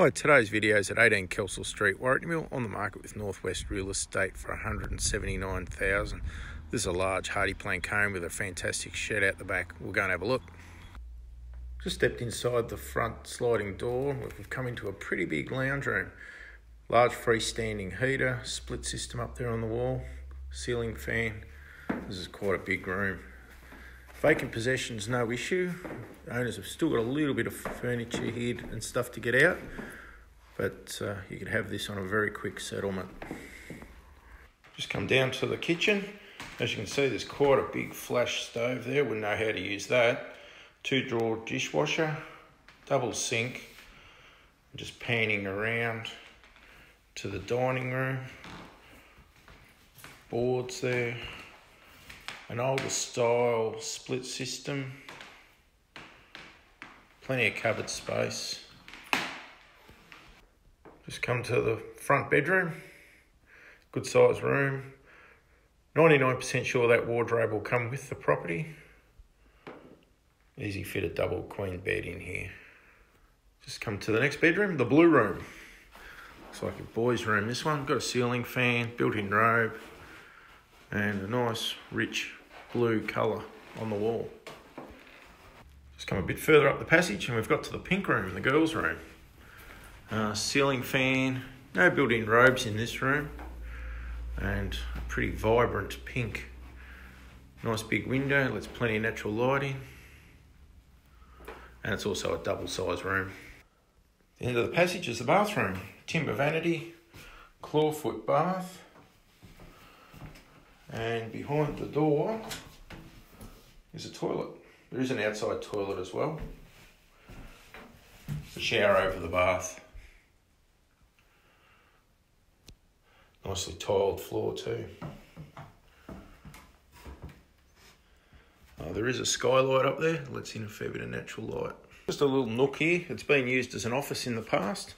Hi, today's video is at 18 Kelsall Street, Warracknabeal, on the market with Northwest Real Estate for 179000 This is a large HardiePlank home with a fantastic shed out the back. We'll go and have a look. Just stepped inside the front sliding door. We've come into a pretty big lounge room. Large freestanding heater, split system up there on the wall, ceiling fan. This is quite a big room. Vacant possession's no issue. Owners have still got a little bit of furniture here and stuff to get out, but uh, you could have this on a very quick settlement. Just come down to the kitchen. As you can see, there's quite a big flash stove there. We know how to use that. Two drawer dishwasher, double sink. Just panning around to the dining room. Boards there an older style split system, plenty of cupboard space. Just come to the front bedroom, good size room. 99% sure that wardrobe will come with the property. Easy fit a double queen bed in here. Just come to the next bedroom, the blue room. Looks like a boys' room. This one got a ceiling fan, built-in robe, and a nice rich blue colour on the wall. Just come a bit further up the passage and we've got to the pink room, the girls' room. Uh, ceiling fan, no built-in robes in this room, and a pretty vibrant pink. Nice big window, lets plenty of natural light in. And it's also a double-sized room. The end of the passage is the bathroom. Timber vanity, clawfoot bath, and behind the door is a toilet. There is an outside toilet as well. The shower over the bath. Nicely tiled floor too. Oh, there is a skylight up there, lets in a fair bit of natural light. Just a little nook here. It's been used as an office in the past.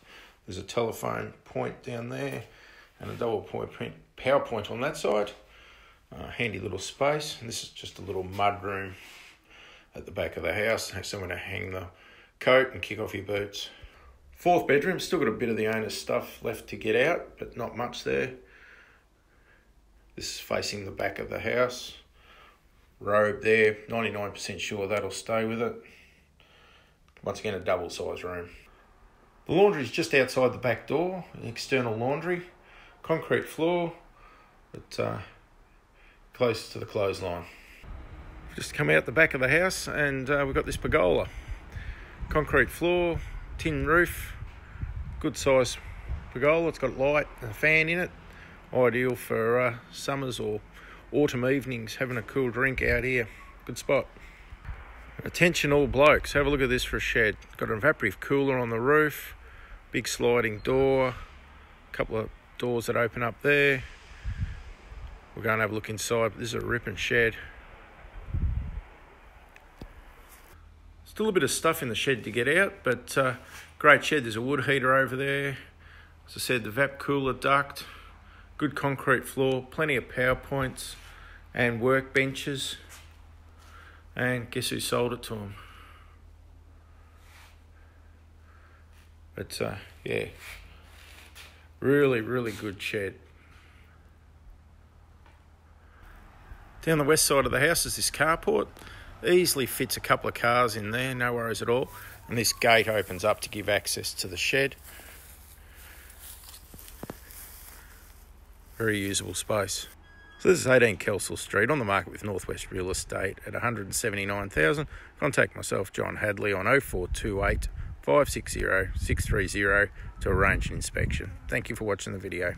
There's a telephone point down there and a double point power point on that side. Uh, handy little space. And this is just a little mud room at the back of the house. Have somewhere to hang the coat and kick off your boots. Fourth bedroom, still got a bit of the owner's stuff left to get out, but not much there. This is facing the back of the house. Robe there, 99% sure that'll stay with it. Once again, a double size room. The laundry is just outside the back door, an external laundry, concrete floor, but uh, close to the clothesline. Just come out the back of the house and uh, we've got this pergola. Concrete floor, tin roof, good size pergola. It's got light and a fan in it. Ideal for uh, summers or autumn evenings, having a cool drink out here. Good spot. Attention all blokes, have a look at this for a shed. Got an evaporative cooler on the roof, big sliding door, a couple of doors that open up there, We'll going to have a look inside. This is a ripping shed. Still a bit of stuff in the shed to get out, but uh, great shed. There's a wood heater over there. As I said, the VAP cooler duct, good concrete floor, plenty of power points and workbenches. And guess who sold it to him? But uh, yeah, really, really good shed. Down the west side of the house is this carport. Easily fits a couple of cars in there, no worries at all. And this gate opens up to give access to the shed. Very usable space. So this is 18 Kelsall Street on the market with Northwest Real Estate at 179,000. Contact myself, John Hadley, on 0428 560 630 to arrange an inspection. Thank you for watching the video.